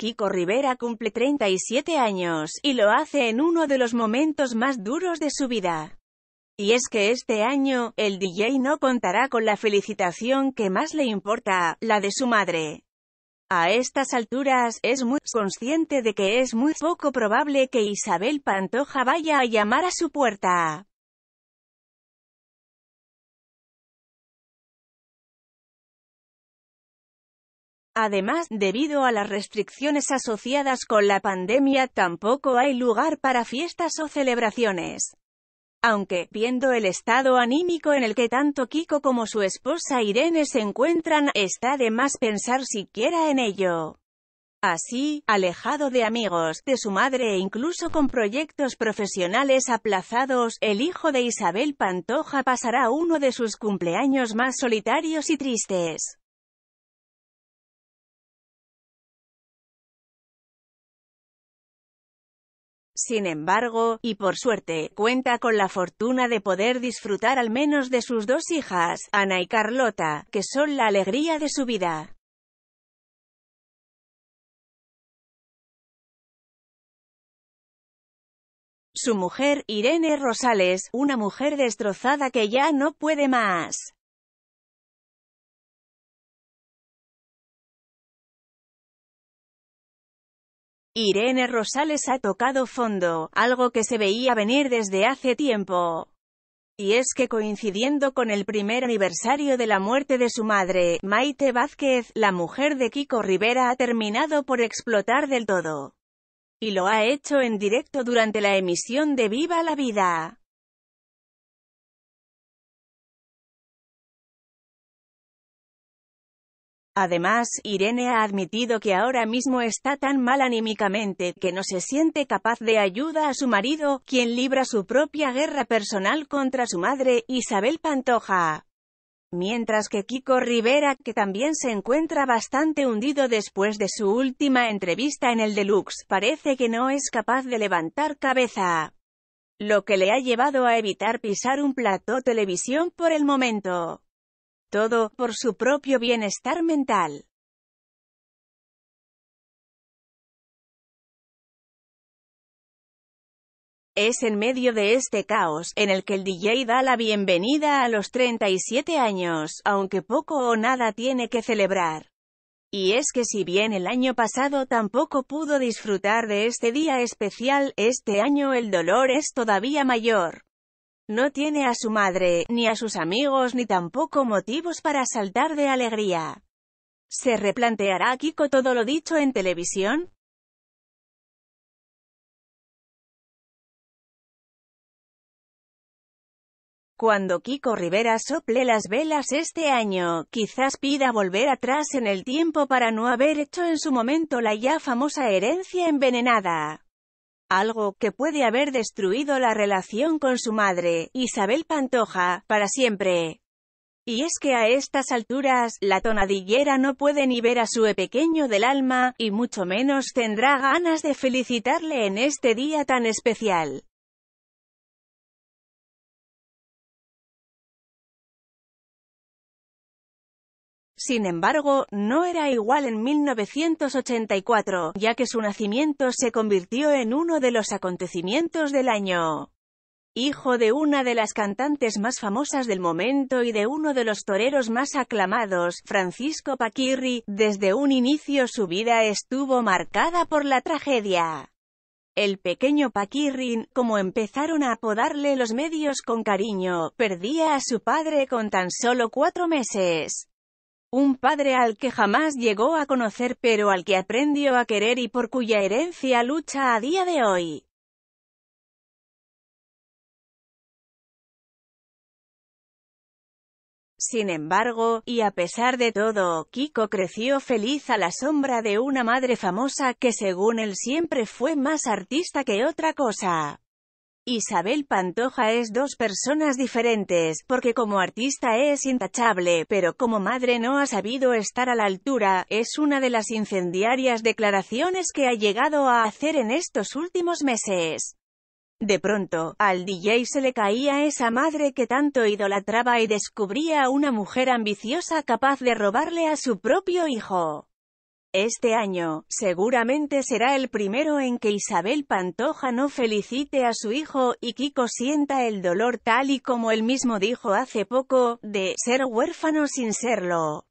Kiko Rivera cumple 37 años, y lo hace en uno de los momentos más duros de su vida. Y es que este año, el DJ no contará con la felicitación que más le importa, la de su madre. A estas alturas, es muy consciente de que es muy poco probable que Isabel Pantoja vaya a llamar a su puerta. Además, debido a las restricciones asociadas con la pandemia, tampoco hay lugar para fiestas o celebraciones. Aunque, viendo el estado anímico en el que tanto Kiko como su esposa Irene se encuentran, está de más pensar siquiera en ello. Así, alejado de amigos, de su madre e incluso con proyectos profesionales aplazados, el hijo de Isabel Pantoja pasará uno de sus cumpleaños más solitarios y tristes. Sin embargo, y por suerte, cuenta con la fortuna de poder disfrutar al menos de sus dos hijas, Ana y Carlota, que son la alegría de su vida. Su mujer, Irene Rosales, una mujer destrozada que ya no puede más. Irene Rosales ha tocado fondo, algo que se veía venir desde hace tiempo. Y es que coincidiendo con el primer aniversario de la muerte de su madre, Maite Vázquez, la mujer de Kiko Rivera ha terminado por explotar del todo. Y lo ha hecho en directo durante la emisión de Viva la Vida. Además, Irene ha admitido que ahora mismo está tan mal anímicamente, que no se siente capaz de ayuda a su marido, quien libra su propia guerra personal contra su madre, Isabel Pantoja. Mientras que Kiko Rivera, que también se encuentra bastante hundido después de su última entrevista en el Deluxe, parece que no es capaz de levantar cabeza. Lo que le ha llevado a evitar pisar un plató televisión por el momento todo, por su propio bienestar mental. Es en medio de este caos, en el que el DJ da la bienvenida a los 37 años, aunque poco o nada tiene que celebrar. Y es que si bien el año pasado tampoco pudo disfrutar de este día especial, este año el dolor es todavía mayor. No tiene a su madre, ni a sus amigos ni tampoco motivos para saltar de alegría. ¿Se replanteará Kiko todo lo dicho en televisión? Cuando Kiko Rivera sople las velas este año, quizás pida volver atrás en el tiempo para no haber hecho en su momento la ya famosa herencia envenenada algo que puede haber destruido la relación con su madre, Isabel Pantoja, para siempre. Y es que a estas alturas, la tonadillera no puede ni ver a su pequeño del alma, y mucho menos tendrá ganas de felicitarle en este día tan especial. Sin embargo, no era igual en 1984, ya que su nacimiento se convirtió en uno de los acontecimientos del año. Hijo de una de las cantantes más famosas del momento y de uno de los toreros más aclamados, Francisco Paquirri, desde un inicio su vida estuvo marcada por la tragedia. El pequeño Paquirrin, como empezaron a apodarle los medios con cariño, perdía a su padre con tan solo cuatro meses. Un padre al que jamás llegó a conocer pero al que aprendió a querer y por cuya herencia lucha a día de hoy. Sin embargo, y a pesar de todo, Kiko creció feliz a la sombra de una madre famosa que según él siempre fue más artista que otra cosa. Isabel Pantoja es dos personas diferentes, porque como artista es intachable, pero como madre no ha sabido estar a la altura, es una de las incendiarias declaraciones que ha llegado a hacer en estos últimos meses. De pronto, al DJ se le caía esa madre que tanto idolatraba y descubría a una mujer ambiciosa capaz de robarle a su propio hijo. Este año, seguramente será el primero en que Isabel Pantoja no felicite a su hijo, y Kiko sienta el dolor tal y como él mismo dijo hace poco, de ser huérfano sin serlo.